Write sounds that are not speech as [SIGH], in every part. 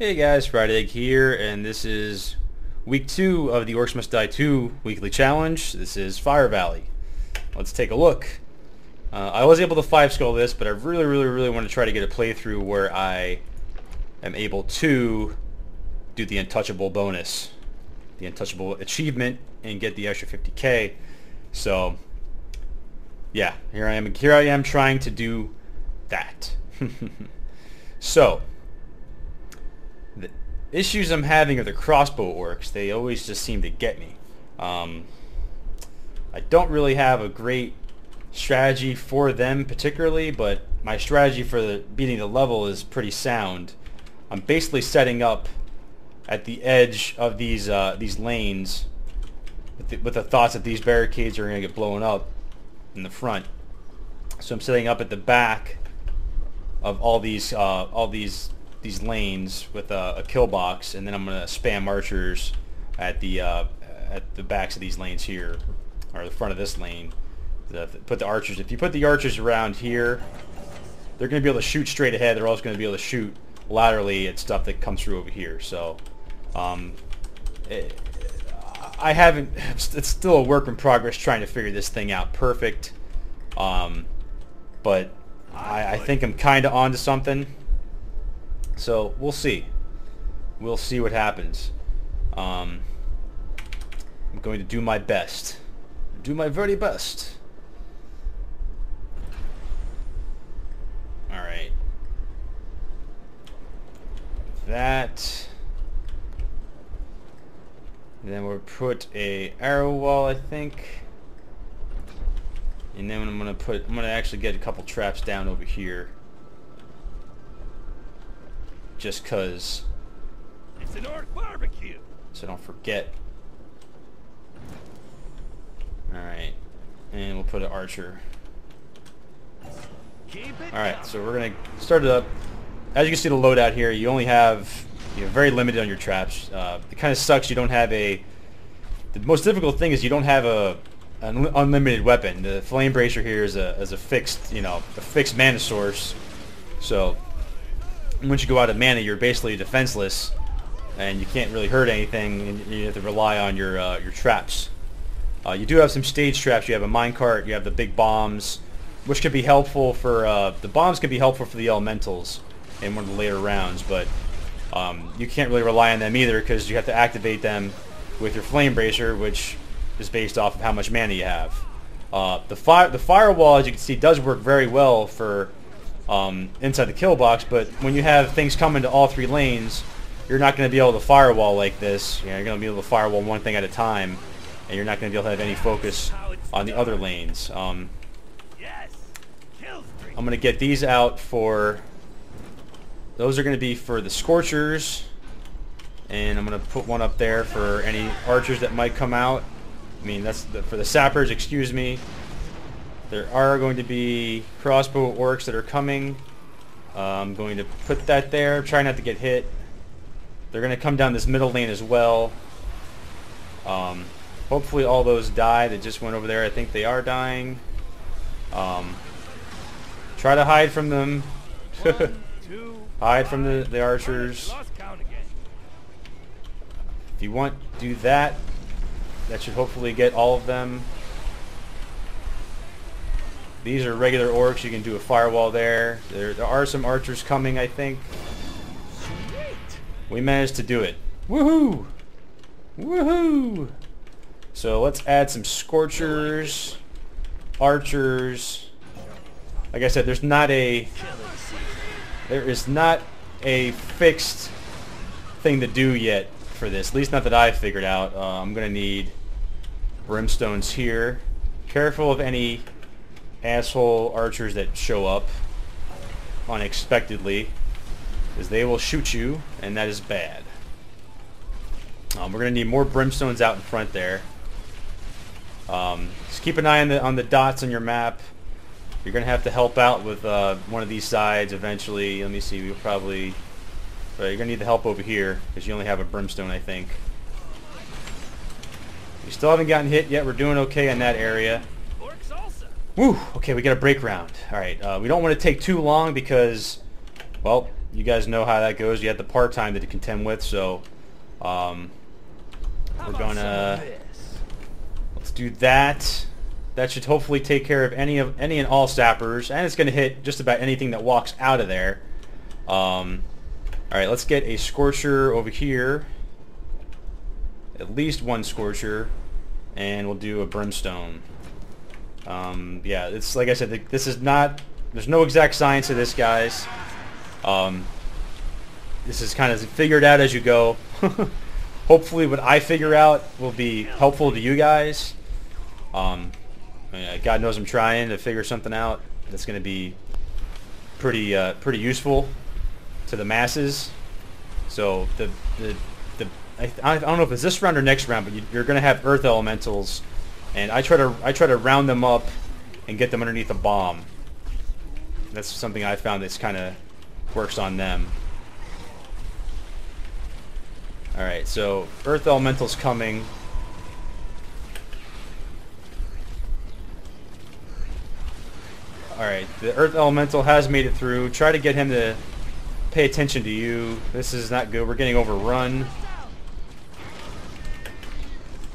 Hey guys, Fryedegg here, and this is week two of the Orcs Must Die 2 weekly challenge. This is Fire Valley. Let's take a look. Uh, I was able to five skull this, but I really, really, really want to try to get a playthrough where I am able to do the Untouchable bonus, the Untouchable achievement, and get the extra 50k. So, yeah, here I am. Here I am trying to do that. [LAUGHS] so, issues I'm having are the crossbow orcs. They always just seem to get me. Um, I don't really have a great strategy for them particularly, but my strategy for the, beating the level is pretty sound. I'm basically setting up at the edge of these uh, these lanes with the, with the thoughts that these barricades are going to get blown up in the front. So I'm setting up at the back of all these uh, all these these lanes with a, a kill box, and then I'm gonna spam archers at the uh, at the backs of these lanes here, or the front of this lane. The, put the archers. If you put the archers around here, they're gonna be able to shoot straight ahead. They're also gonna be able to shoot laterally at stuff that comes through over here. So, um, it, I haven't. [LAUGHS] It's still a work in progress trying to figure this thing out perfect. Um, but I, I think I'm kind of onto something. So we'll see. We'll see what happens. Um, I'm going to do my best. Do my very best. Alright. That. then we'll put a arrow wall, I think. And then I'm gonna put, I'm gonna actually get a couple traps down over here. Just cause. It's an orc barbecue. So don't forget. Alright. And we'll put an archer. Alright, so we're gonna start it up. As you can see the loadout here, you only have you're very limited on your traps. Uh, it kind of sucks you don't have a... The most difficult thing is you don't have a an unlimited weapon. The flame bracer here is a is a fixed you know a fixed mana source. So once you go out of mana, you're basically defenseless, and you can't really hurt anything. And you have to rely on your uh, your traps. Uh, you do have some stage traps. You have a minecart. You have the big bombs, which could be helpful for uh, the bombs. Can be helpful for the elementals in one of the later rounds, but um, you can't really rely on them either because you have to activate them with your flame bracer, which is based off of how much mana you have. Uh, the fire the firewall, as you can see, does work very well for um, inside the kill box, but when you have things coming to all three lanes, you're not going to be able to firewall like this. You know, you're going to be able to firewall one thing at a time, and you're not going to be able to have any focus on the other lanes. Um, I'm going to get these out for... Those are going to be for the Scorchers, and I'm going to put one up there for any archers that might come out. I mean, that's the, for the sappers, excuse me. There are going to be crossbow orcs that are coming. Uh, I'm going to put that there. Try not to get hit. They're going to come down this middle lane as well. Um, hopefully all those die that just went over there. I think they are dying. Um, try to hide from them. One, [LAUGHS] two, hide from the, the archers. If you want, do that. That should hopefully get all of them. These are regular orcs. You can do a firewall there. There, there are some archers coming, I think. We managed to do it. Woohoo! Woohoo! So let's add some scorchers, archers. Like I said, there's not a there is not a fixed thing to do yet for this. At least not that I've figured out. Uh, I'm gonna need brimstones here. Careful of any asshole archers that show up unexpectedly is they will shoot you and that is bad. Um, we're going to need more brimstones out in front there. Um, just keep an eye on the on the dots on your map. You're going to have to help out with uh, one of these sides eventually. Let me see. We'll probably... But you're going to need the help over here because you only have a brimstone, I think. You still haven't gotten hit yet. We're doing okay in that area. Woo! Okay, we got a break round. All right, uh, we don't want to take too long because, well, you guys know how that goes. You had the par time to contend with, so um, we're gonna let's do that. That should hopefully take care of any of any and all sappers, and it's gonna hit just about anything that walks out of there. Um, all right, let's get a scorcher over here. At least one scorcher, and we'll do a brimstone. Um, yeah, it's like I said, this is not. There's no exact science to this, guys. Um, this is kind of figured out as you go. [LAUGHS] Hopefully, what I figure out will be helpful to you guys. Um, God knows I'm trying to figure something out that's going to be pretty uh, pretty useful to the masses. So the the, the I, I don't know if it's this round or next round, but you're going to have earth elementals, and I try to I try to round them up and get them underneath a bomb. That's something I found that's kind of works on them. Alright, so Earth Elemental's coming. Alright, the Earth Elemental has made it through. Try to get him to pay attention to you. This is not good. We're getting overrun.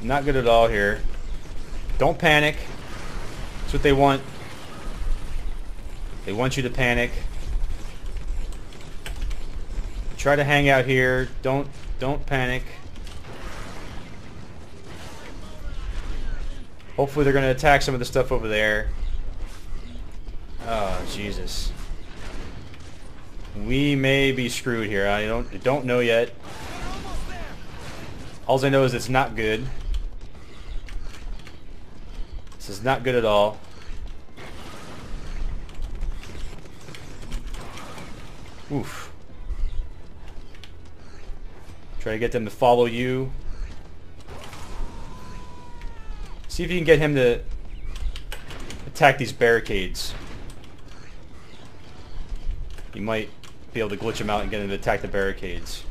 Not good at all here. Don't panic. That's what they want. They want you to panic. Try to hang out here. Don't don't panic. Hopefully they're going to attack some of the stuff over there. Oh, Jesus. We may be screwed here. I don't don't know yet. All I know is it's not good. This is not good at all. Oof. Try to get them to follow you. See if you can get him to attack these barricades. You might be able to glitch him out and get him to attack the barricades.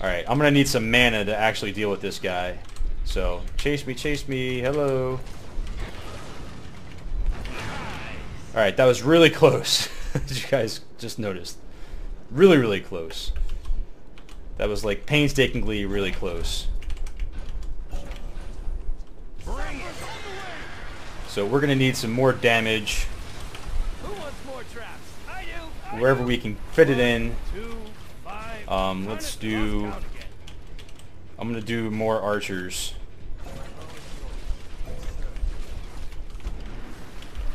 Alright, I'm going to need some mana to actually deal with this guy. So, chase me, chase me, hello. Alright, that was really [LAUGHS] close. As you guys just noticed. Really, really close. That was like painstakingly really close. So we're gonna need some more damage wherever we can fit it in. Um, let's do. I'm gonna do more archers.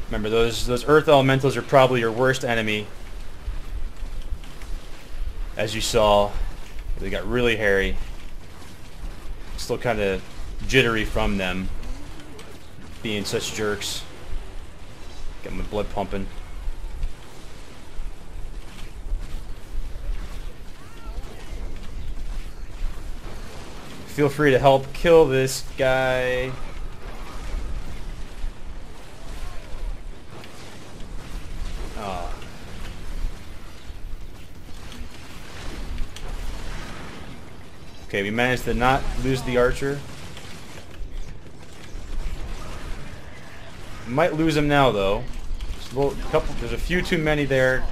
Remember those those earth elementals are probably your worst enemy. As you saw they got really hairy. Still kind of jittery from them being such jerks. Get my blood pumping. Feel free to help kill this guy. Okay, we managed to not lose the archer. Might lose him now, though. There's a, couple, there's a few too many there.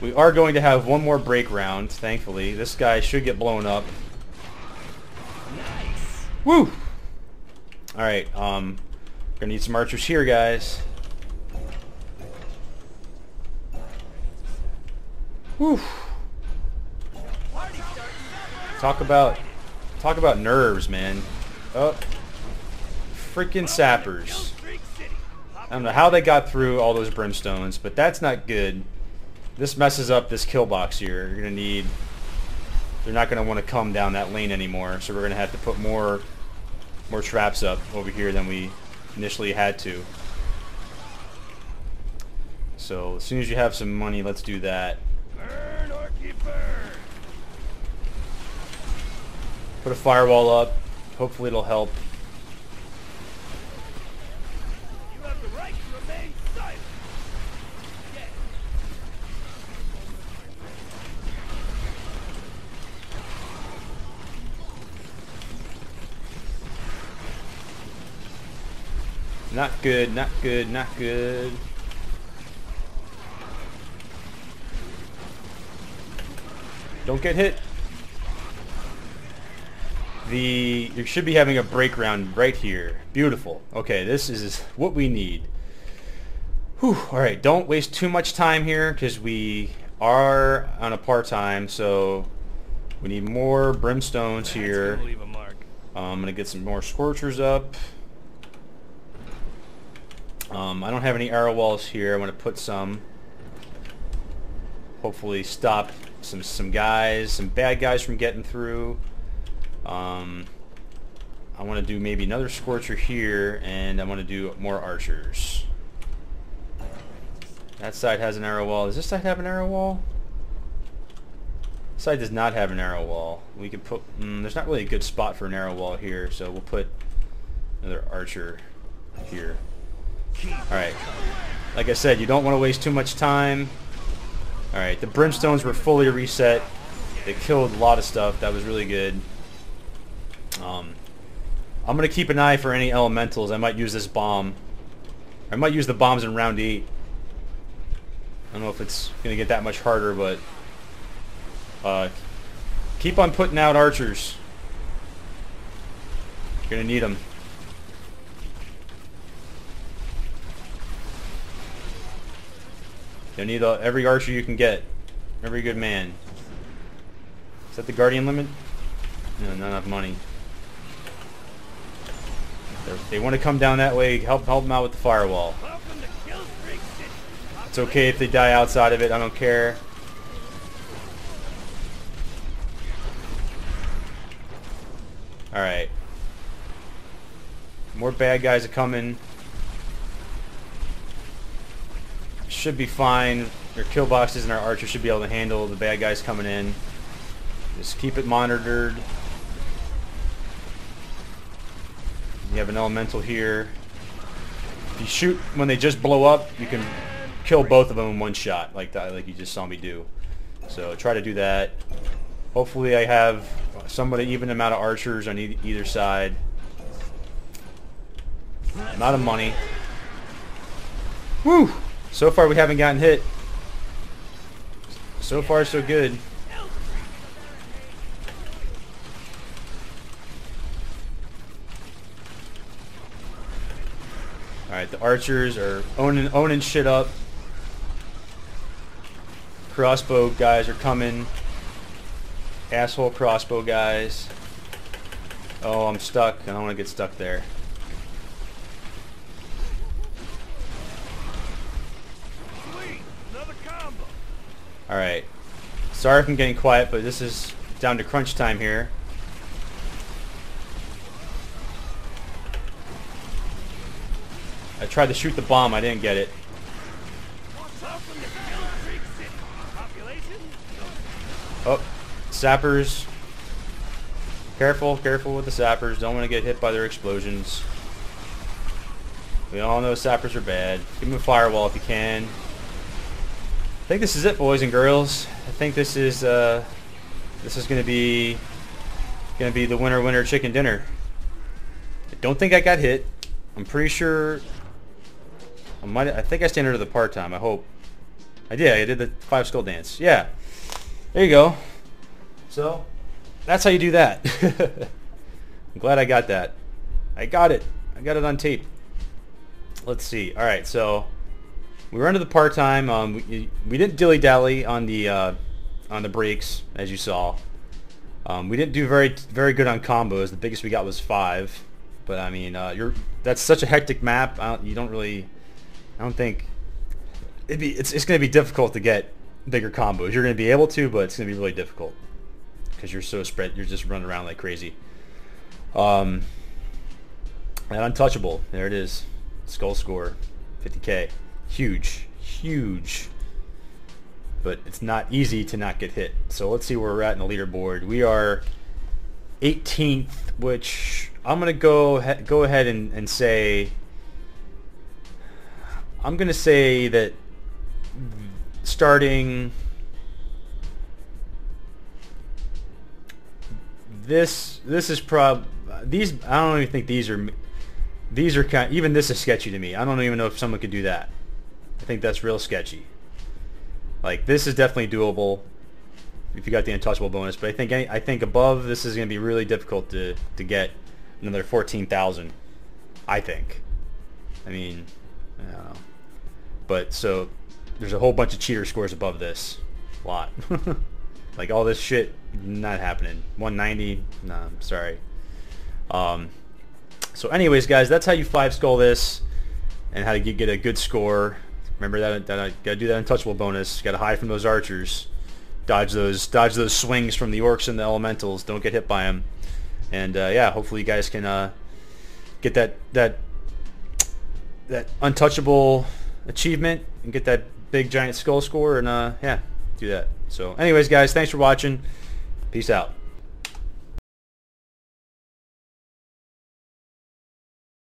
We are going to have one more break round, thankfully. This guy should get blown up. Nice. Woo! Alright, um, gonna need some archers here, guys. Whew. Talk about talk about nerves, man. Oh, freaking sappers. I don't know how they got through all those brimstones, but that's not good. This messes up this kill box here. You're gonna need. They're not gonna want to come down that lane anymore, so we're gonna have to put more more traps up over here than we initially had to. So as soon as you have some money, let's do that. Burn, burn. Put a firewall up. Hopefully it'll help. Right not good, not good, not good. Don't get hit. The you should be having a break round right here. Beautiful. Okay, this is what we need. Whew. All right, don't waste too much time here because we are on a par time, so we need more brimstones here. Leave a mark. Um, I'm gonna get some more scorchers up. Um, I don't have any arrow walls here. I'm gonna put some. Hopefully stop some some guys, some bad guys from getting through. Um, I want to do maybe another scorcher here, and I want to do more archers. That side has an arrow wall. Does this side have an arrow wall? This side does not have an arrow wall. We can put. Mm, there's not really a good spot for an arrow wall here, so we'll put another archer here. All right. Like I said, you don't want to waste too much time. All right, the brimstones were fully reset. They killed a lot of stuff. That was really good. Um, I'm gonna keep an eye for any elementals. I might use this bomb. I might use the bombs in round eight. I don't know if it's gonna get that much harder, but uh, keep on putting out archers. You're gonna need them. You'll need uh, every archer you can get. Every good man. Is that the guardian limit? No, not enough money. They're, they want to come down that way. Help help them out with the firewall. It's okay if they die outside of it. I don't care. Alright. More bad guys are coming. Should be fine. Their kill boxes and our archers should be able to handle the bad guys coming in. Just keep it monitored. You have an elemental here. If you shoot when they just blow up, you can kill both of them in one shot, like that, like you just saw me do. So try to do that. Hopefully, I have an even amount of archers on e either side. Amount of money. Woo! So far, we haven't gotten hit. So far, so good. Archers are owning owning shit up. Crossbow guys are coming. Asshole crossbow guys. Oh, I'm stuck. I don't want to get stuck there. Alright. Sorry if I'm getting quiet, but this is down to crunch time here. Tried to shoot the bomb, I didn't get it. Oh, sappers. Careful, careful with the sappers. Don't want to get hit by their explosions. We all know sappers are bad. Give them a firewall if you can. I think this is it, boys and girls. I think this is uh, this is gonna be gonna be the winner winner chicken dinner. I don't think I got hit. I'm pretty sure. I might. I think I stand under the par time. I hope. I did. I did the five skull dance. Yeah. There you go. So, that's how you do that. [LAUGHS] I'm glad I got that. I got it. I got it on tape. Let's see. All right, so we were under the par time. Um, we, we didn't dilly dally on the uh, on the breaks, as you saw. Um, we didn't do very very good on combos. The biggest we got was five. But I mean, uh, you're that's such a hectic map. Don't, you don't really. I don't think it'd be. It's it's going to be difficult to get bigger combos. You're going to be able to, but it's going to be really difficult because you're so spread. You're just running around like crazy. Um, and untouchable. There it is. Skull score, 50k. Huge, huge. But it's not easy to not get hit. So let's see where we're at in the leaderboard. We are 18th, which I'm gonna go go ahead and, and say. I'm gonna say that starting this this is prob these I don't even think these are these are kind even this is sketchy to me. I don't even know if someone could do that. I think that's real sketchy. Like this is definitely doable. if you got the untouchable bonus. But I think I think above this is going to be really difficult to to get another fourteen thousand. I think. I mean, I don't know. But so there's a whole bunch of cheater scores above this. A lot. [LAUGHS] like all this shit not happening. 190. No, I'm sorry. Um, so anyways, guys, that's how you five skull this and how to get, get a good score. Remember that, that I gotta do that untouchable bonus. Gotta hide from those archers. Dodge those dodge those swings from the orcs and the elementals. Don't get hit by them. And uh, yeah, hopefully you guys can uh, get that that that untouchable achievement and get that big giant skull score and uh, yeah, do that. So anyways, guys, thanks for watching. Peace out.